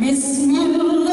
Bismillah.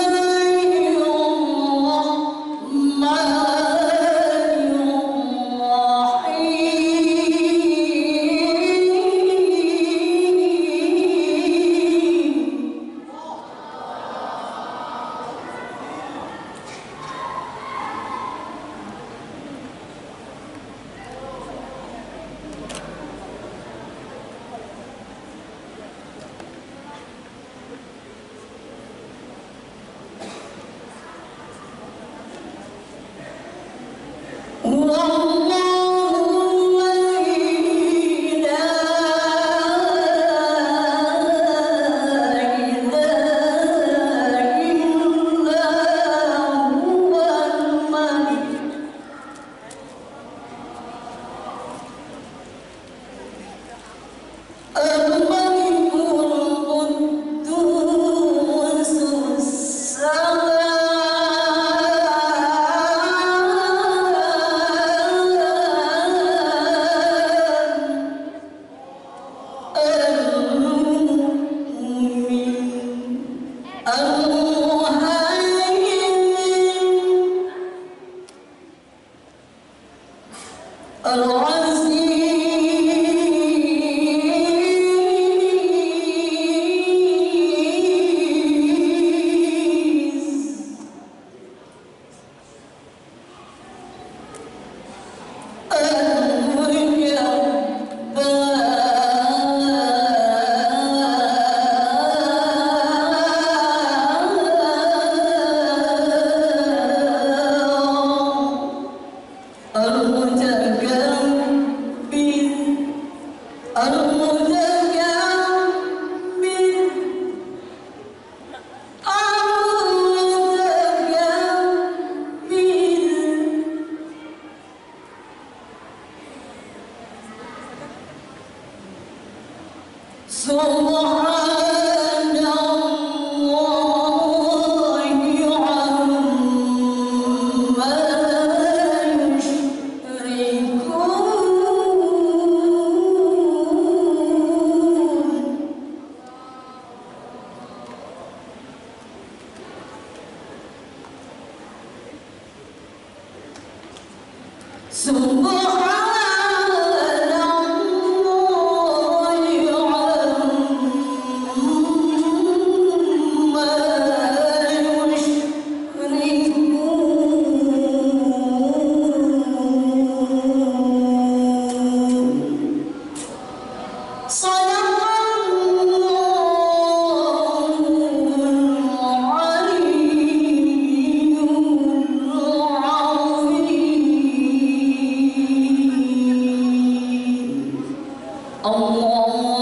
ngôn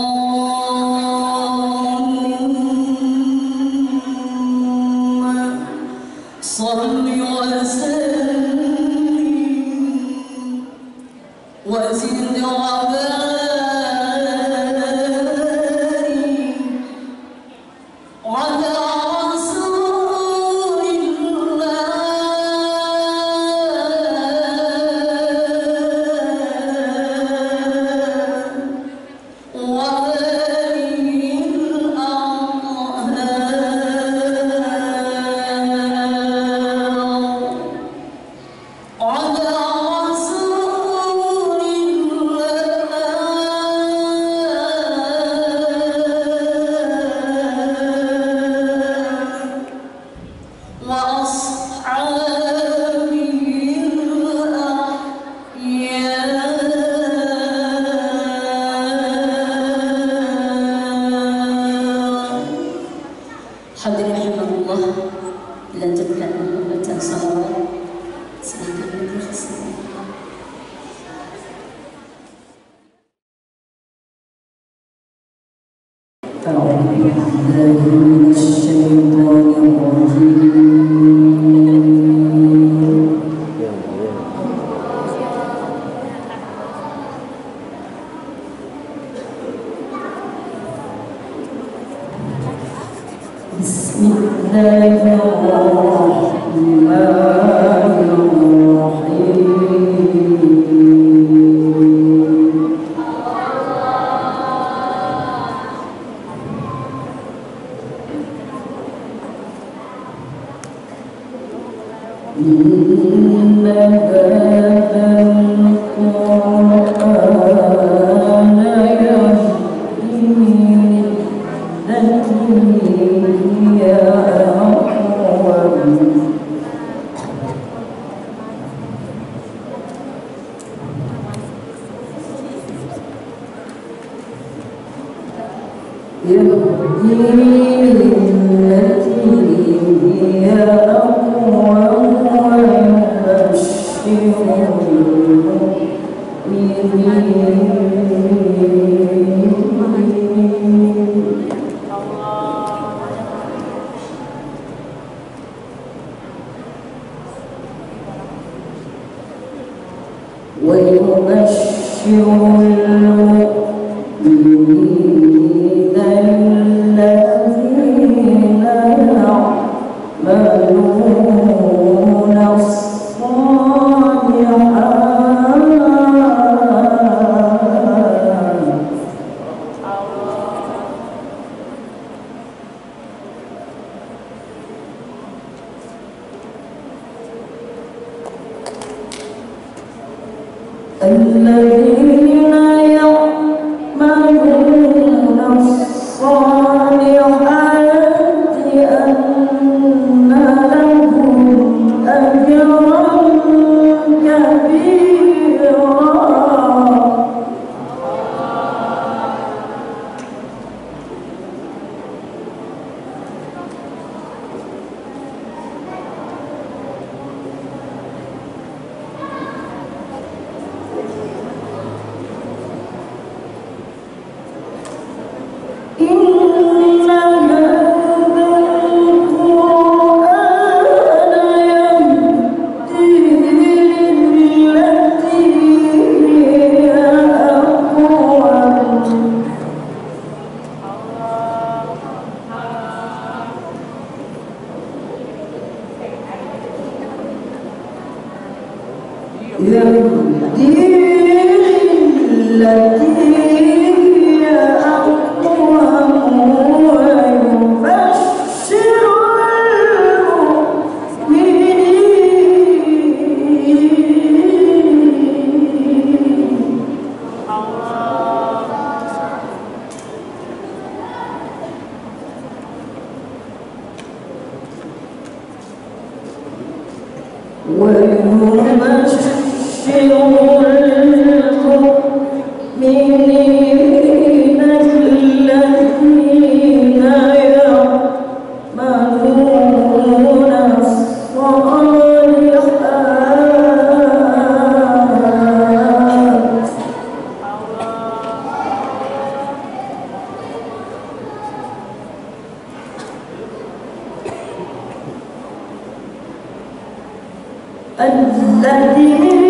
يهدي الذين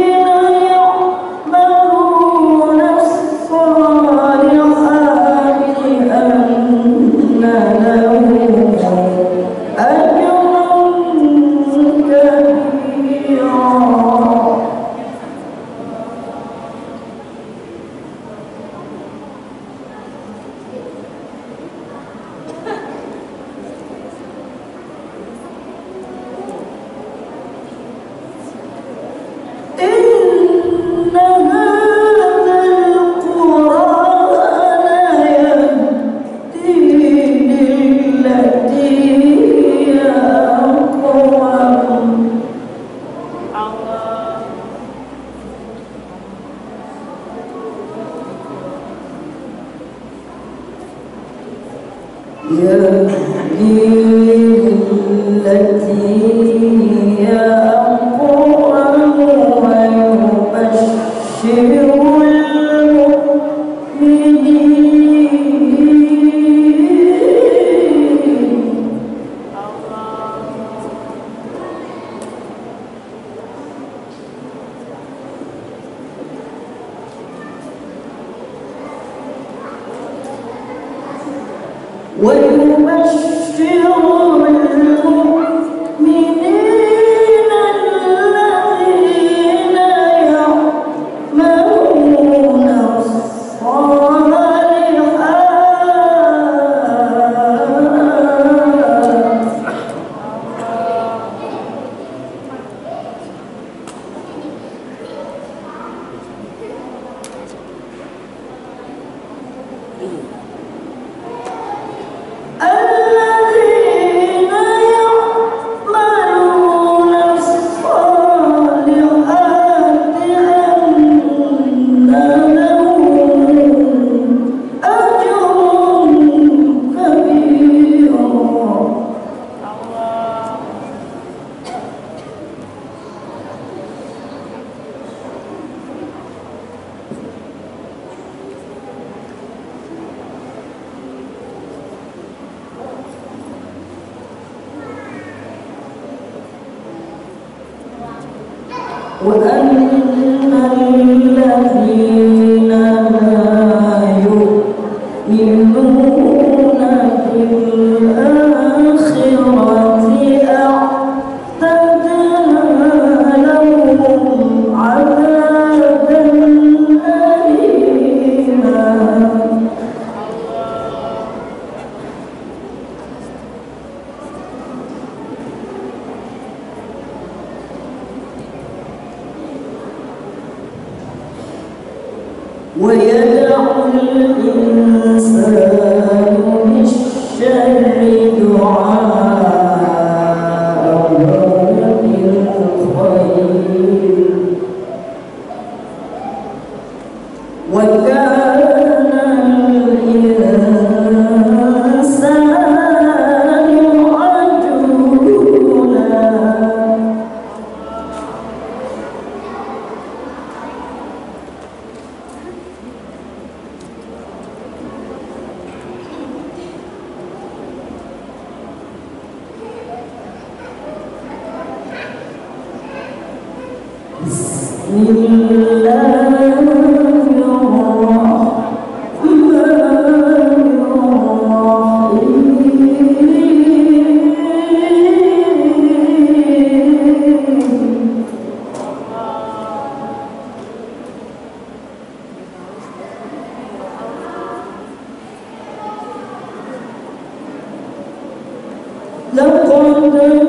وأما الذين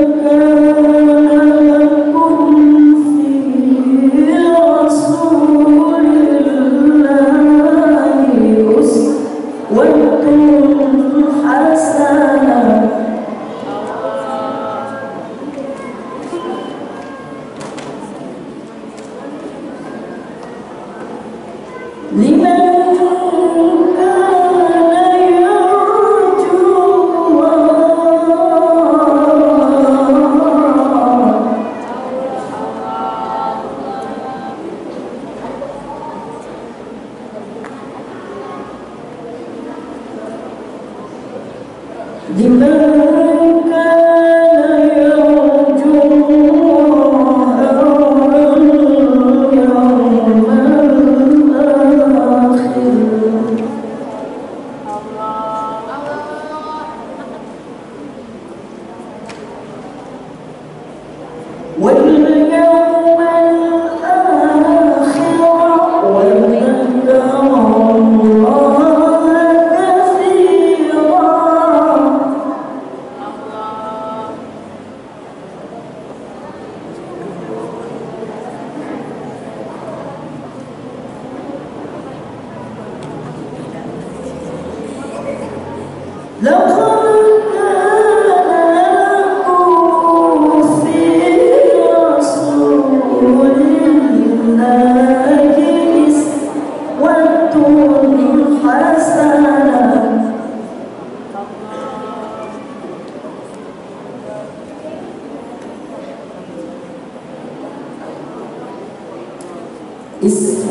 Amen. Jimdan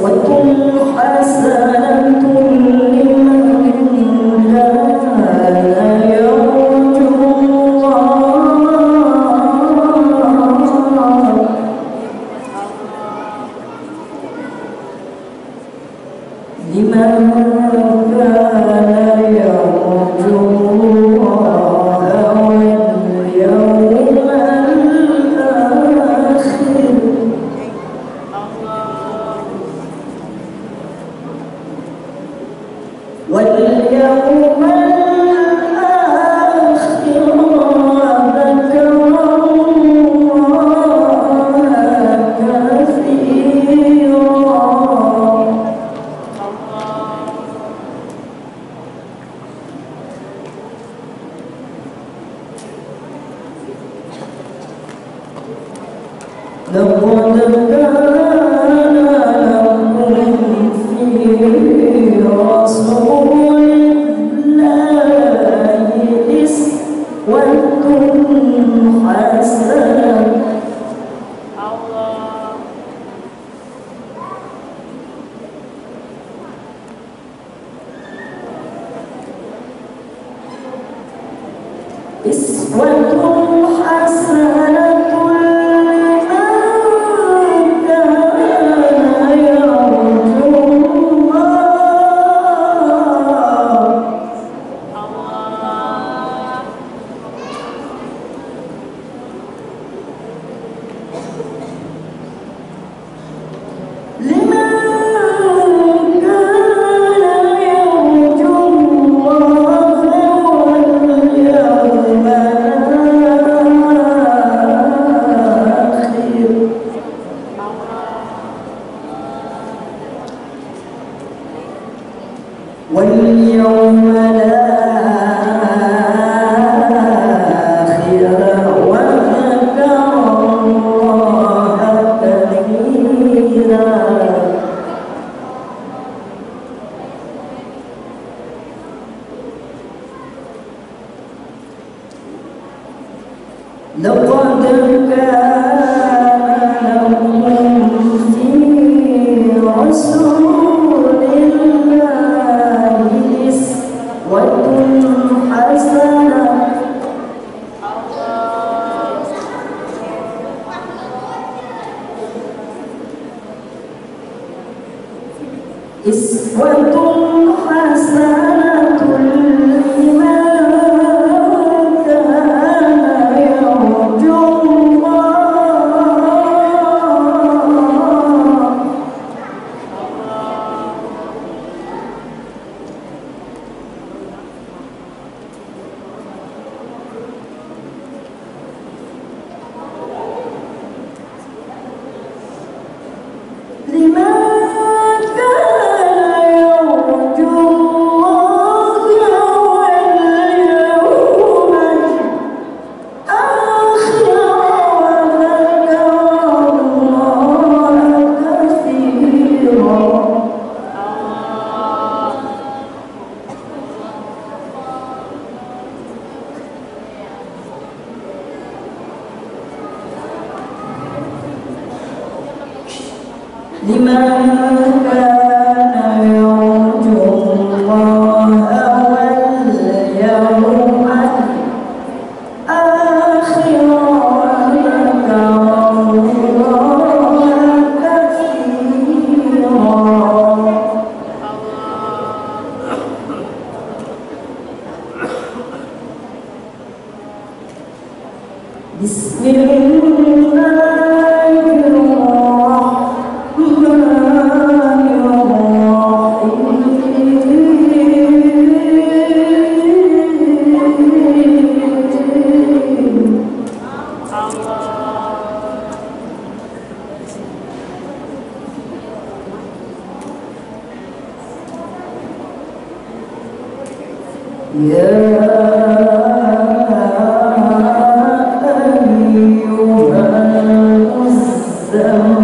وكم حسن وَالَّذِينَ باسم وتروح أسرى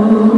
Senhor.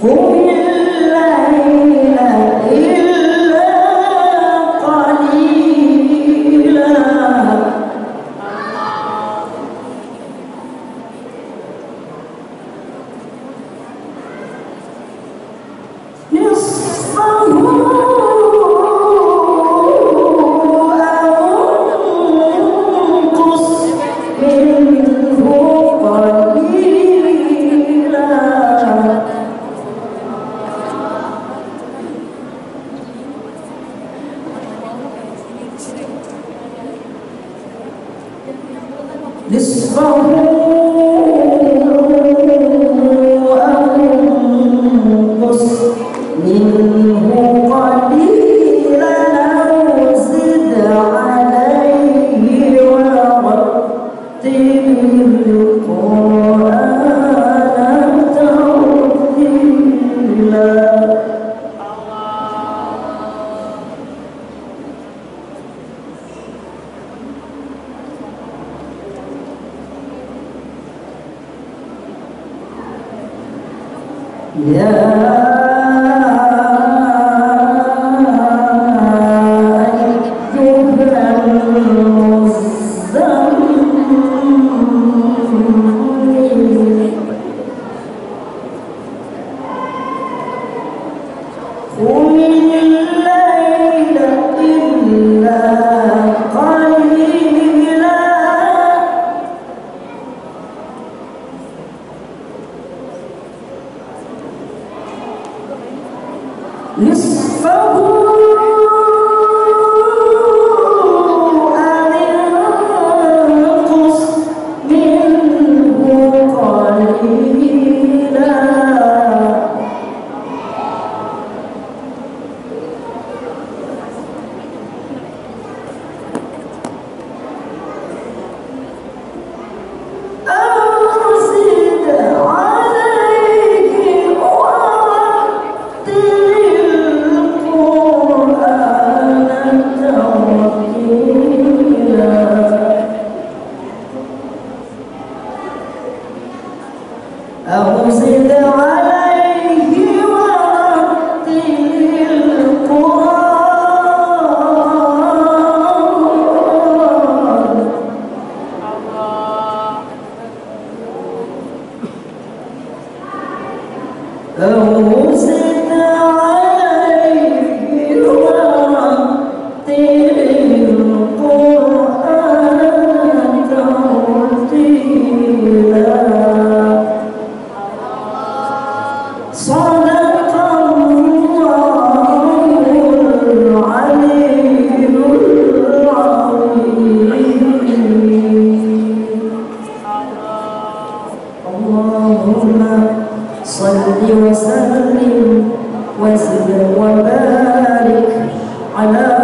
Como منه أو صدق على وسلم وبارك على